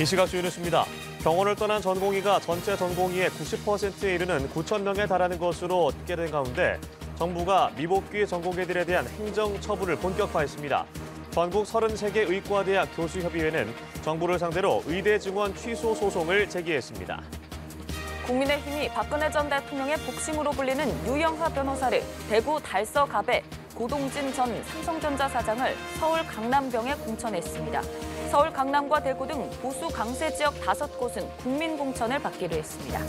이 시각 주요 뉴스입니다. 병원을 떠난 전공의가 전체 전공의의 90%에 이르는 9천 명에 달하는 것으로 집계된 가운데 정부가 미복귀 전공의들에 대한 행정 처분을 본격화했습니다. 전국 33개 의과대학 교수협의회는 정부를 상대로 의대 증원 취소 소송을 제기했습니다. 국민의힘이 박근혜 전 대통령의 복심으로 불리는 유영하 변호사를 대구 달서갑에 고동진 전 삼성전자 사장을 서울 강남병에 공천했습니다. 서울 강남과 대구 등 보수 강세 지역 다섯 곳은 국민 공천을 받기로 했습니다.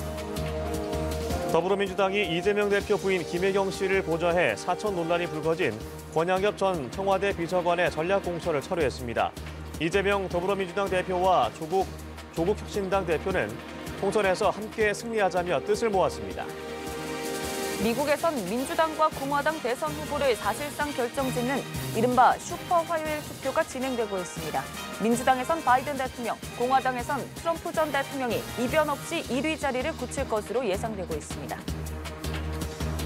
더불어민주당이 이재명 대표 부인 김혜경 씨를 보좌해 사천 논란이 불거진 권양엽 전 청와대 비서관의 전략 공천을 철회했습니다. 이재명 더불어민주당 대표와 조국 조국 혁신당 대표는 총선에서 함께 승리하자며 뜻을 모았습니다. 미국에선 민주당과 공화당 대선 후보를 사실상 결정짓는 이른바 슈퍼 화요일 투표가 진행되고 있습니다. 민주당에선 바이든 대통령, 공화당에선 트럼프 전 대통령이 이변 없이 1위 자리를 굳힐 것으로 예상되고 있습니다.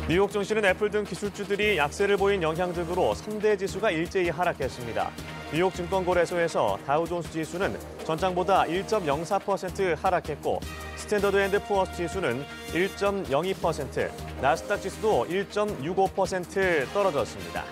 뉴욕 증시는 애플 등 기술주들이 약세를 보인 영향 등으로 3대 지수가 일제히 하락했습니다. 뉴욕 증권거래소에서 다우존스 지수는 전장보다 1.04% 하락했고 스탠더드 앤드 푸어스 지수는 1.02%, 나스닥 지수도 1.65% 떨어졌습니다.